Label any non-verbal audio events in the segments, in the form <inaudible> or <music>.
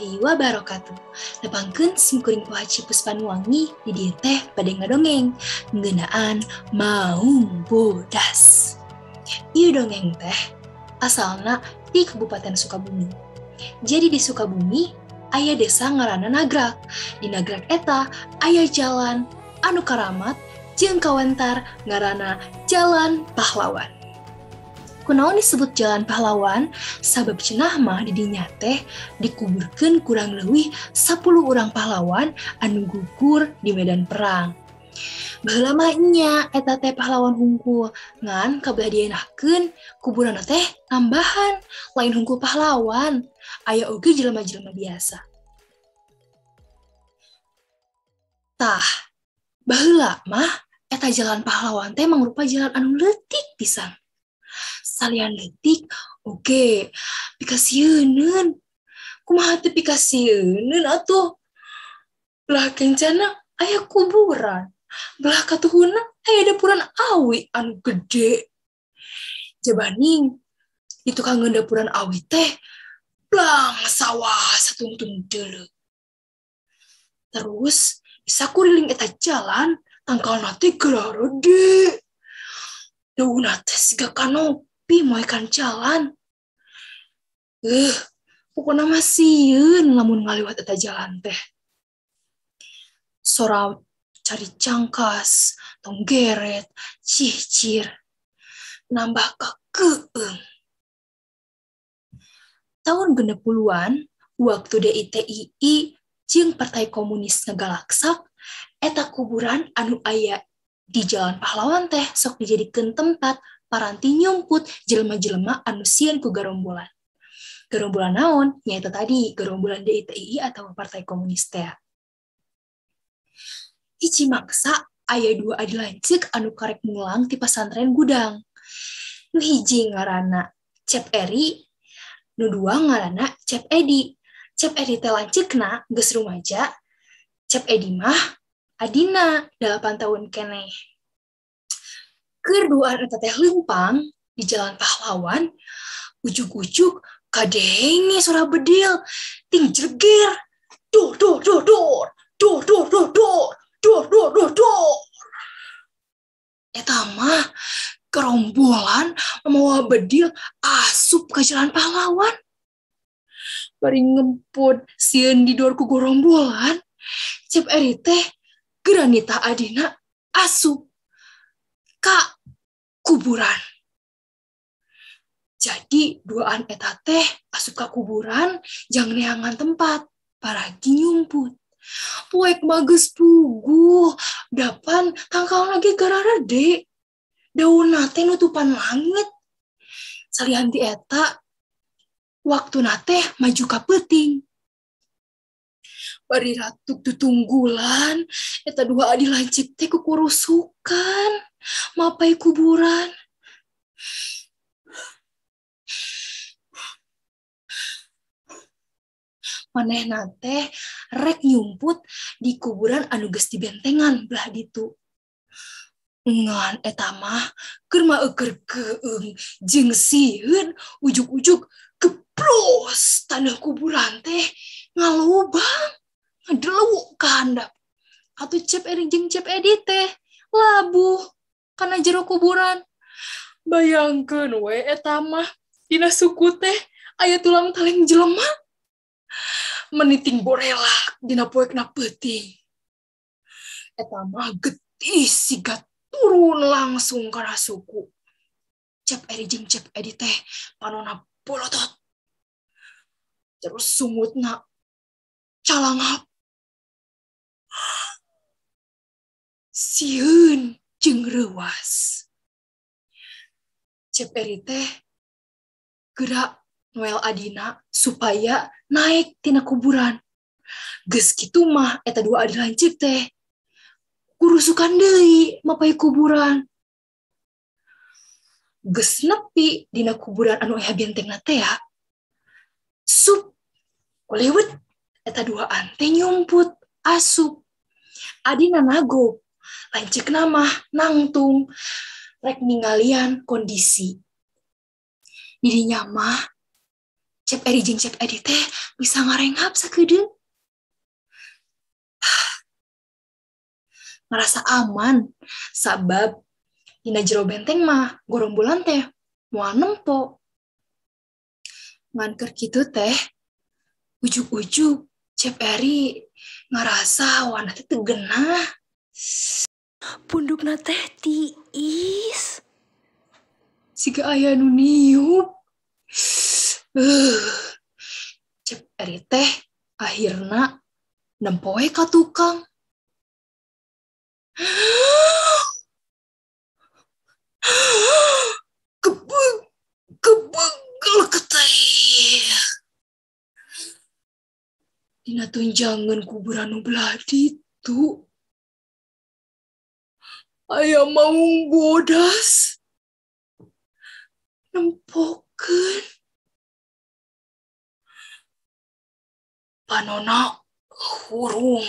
warahmatullahi wabarakatuh. Nepangkeun simkuring pohaci puspan wangi di dieu teh pada ngadongeng ngeunaan maung bodas. Ieu dongeng teh asalna di Kabupaten Sukabumi. Jadi di Sukabumi aya desa ngaranna Nagrak. Di Nagrak eta aya jalan anu karamat jeung kawentar ngaranna Jalan Pahlawan. Kunaon disebut jalan pahlawan sabab cenah mah di dinya teh dikuburkan kurang lebih 10 orang pahlawan anu gugur di medan perang. Baheula mah nya eta teh pahlawan hungkul ngan dienahkeun kuburan teh tambahan lain hungkul pahlawan aya oge jelema-jelema biasa. Tah, baheula mah eta jalan pahlawan teh mangrupa jalan anu leutik pisan salian letik oke. Okay. kumaha teh pikasieun atuh? Belah kencana ayah kuburan. Belah katuhuna ayah dapuran awi anu gede. Jabaning itu kangen dapuran awi teh blang sawah satungtung dulu terus bisa kuriling eta jalan tangkal nate gerarode daun nate siga kanop tapi mau ikan jalan. Eh, pokoknya masih lamun ngaliwat eta jalan teh. Sora cari cangkas, tong geret, cicir, nambah kekeeng. Tahun genep puluhan, waktu DITII jeng Partai Komunis Negalaksak, eta kuburan anu aya di Jalan Pahlawan teh sok dijadikan tempat paranti nyumput jelema-jelema anu sieun ku gerombolan. Gerombolan naon? Yaitu tadi, gerombolan DITI atau Partai Komunis teh. Ici maksa aya dua adilancik anu karek mulang di pesantren gudang. Nu hiji ngaranna Cep Eri, nu dua ngaranna Cep Edi. Cep Edi teh lancikna geus rumaja, Cep Edi mah Adina 8 tahun keneh Kerduaan eta teh lempang di jalan pahlawan, ujuk-ujuk kadengi suara bedil, ting jegir, dor dor dor dor, dor dor dor dor, dor dor dor dor. Eta mah kerombolan mau bedil asup ke jalan pahlawan. Bari ngemput sieun di dor ku gerombolan, cep eri granita adina asup Kak, kuburan. Jadi duaan eta teh asup ka kuburan jangan neangan tempat paragi nyumput. Bagus pugu, dapan tangkal lagi gara de. Daun nate nutupan langit. Salianti eta waktu nate maju ka peting. Bari ratu tutunggulan, eta dua adi lancip teh kukurusukan mapai kuburan. Maneh nate rek nyumput di kuburan anu geus dibentengan belah ditu. Ngan eta mah keur maeukeur keung jeung sieun ujug-ujug keplos tanah kuburan teh ngalubang ngadelewuk handap. Atuh cep eri jeung cep edi teh labuh karena jero kuburan. Bayangkan we etama dina suku teh aya tulang taling jelema. Meniting borelak dina poek na peuting. Eta mah getih siga turun langsung karena suku. Cep edi jeung cep edi teh panona polotot terus sungutna calangap. Siun jeung. Ceperi teh gerak Noel Adina supaya naik tina kuburan. Ges gitu mah eta dua adi lancip teh. Kurusukan deui mapai kuburan. Ges nepi dina kuburan anu aya bentengna teh ya. Sup lewet eta dua ante nyumput asup. Adina nagop lancik nama nangtung rek ninggalian kondisi dirinya mah Cep Eri jeung Cep Edi teh bisa ngarenghap sakedeung. <sighs> Ngerasa aman, sabab dina jero benteng mah gorombolan teh moal nempo. Ngan keur kitu teh, ujuk-ujuk Cep Eri ngerasa wana teh tegenah. Pundukna teh tiis. Siga aya nu niup. Uh, Cep Eri teh akhirna nempoe ka tukang. <gasps> Kebeg, kebegel keteh. Dina tunjangan kuburan nu belah ditu. Aya maung bodas. Nempokeun. Panona hurung.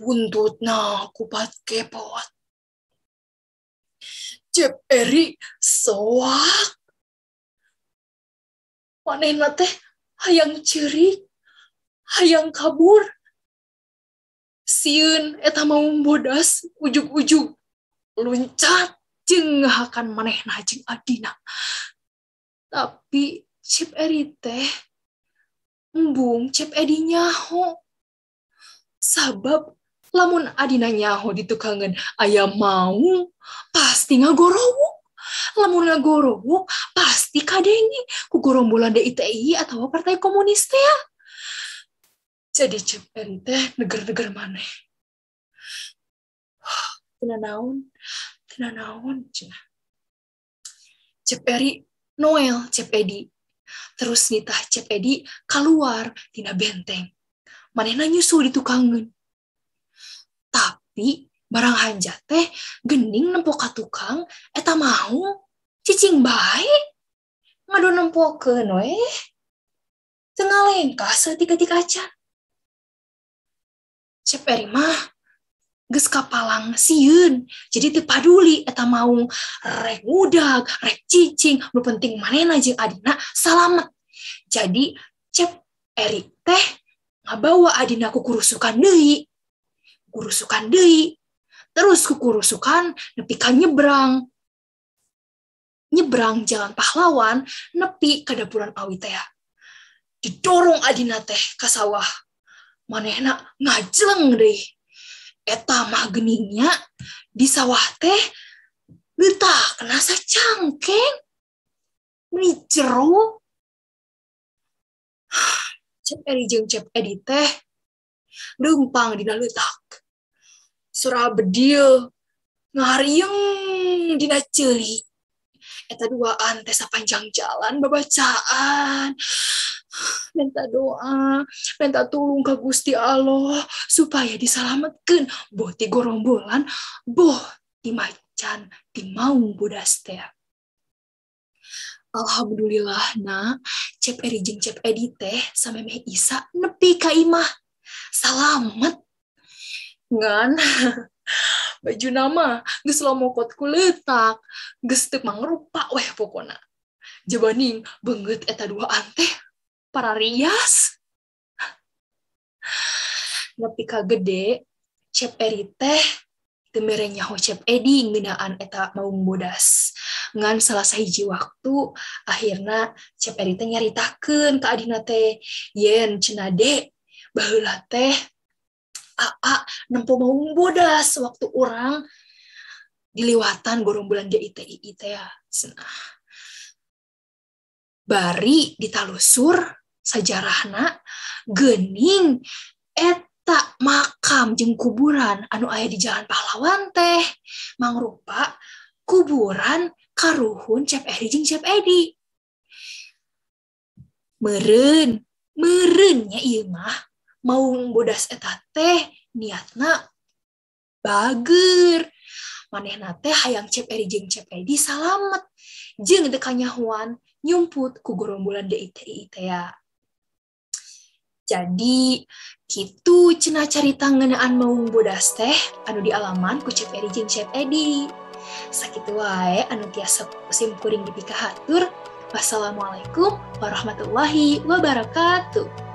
Buntutna kupat kepot. Cep Eri soak. Manehna teh hayang cerik, hayang kabur. Sieun eta mau bodas ujug-ujug luncat jeung ngahakan manehna jeung adina. Tapi Cep Eri teh embung Cep Edi nyaho. Sabab lamun adina nyaho di tukangan ayam mau pasti ngagorowok lamun ngagorowok pasti kadengi ku gorombolan DITI atau partai komunis teh ya jadi cepen teh neger-neger maneh tina naon? Tina naon cenah Cep Eri Noel Cep Edi. Terus nitah Cep Edi keluar tina benteng. Manehna nyusul di tukangan tapi barang hanja teh gening nempo ka tukang eta mau? Cicing baik ngadu nempo ke we? Tengah lengkah setika-tika aja cep eri mah? Ges kapalang siun jadi teu paduli eta mau rek mudag rek cicing nu penting manena jeung adina salamet. Jadi cep eri teh ngabawa adina ku kurusukan deui. Kurusukan deui. Terus kukurusukan nepi ka nyebrang. Nyebrang jalan pahlawan nepi ke dapuran awi teh didorong adina teh ka sawah manehna ngajleng deh. Eta mah geningnya di sawah teh letak kena cangkeng ini jero cep edi jeung cep edi teh lempang dina letak surah bedil ngariung dina ceuli. Eta duaan teh sapanjang jalan babacaan minta doa minta tulung ke Gusti Allah supaya diselamatkan. Boh ti gorombolan boh di macan di maung bodas teh Alhamdulillah nak. Cep eri jeung cep edi teh sampai meh Isa nepi ka imah. Salamet ngan <laughs> baju nama geus lomokot ku letak geus teu mangrupa weh pokona. Jabaning beungeut eta dua anteh para rias? Nepi ka gede cep eri teh temere nyaho cep edi ngeunaan eta mau bodas. Ngan salah sahiji waktu akhirnya cep eri teh nyaritakeun ka adina teh yen cenah dek baheula teh AA nempo mau bodas. Waktu orang diliwatan gorombolan DITI teh ya. Bari ditalusur sajarahna gening eta makam jeung kuburan anu aya di jalan pahlawan teh. Mangrupa kuburan karuhun Cep Edi jeung Cep Edi. Meren, merennya iya mah. Mau bodas eta teh niatna bager. Manehna teh hayang cep eri jeung cep edi salamet. Jeung teu kanyahoan nyumput ku gorombolan DITI teh ya jadi gitu cenah carita ngeunaan mau bodas teh anu di alaman ku cep eri cep edi sakitu wae anu tiasa simpuring dipikahatur Wassalamualaikum warahmatullahi wabarakatuh.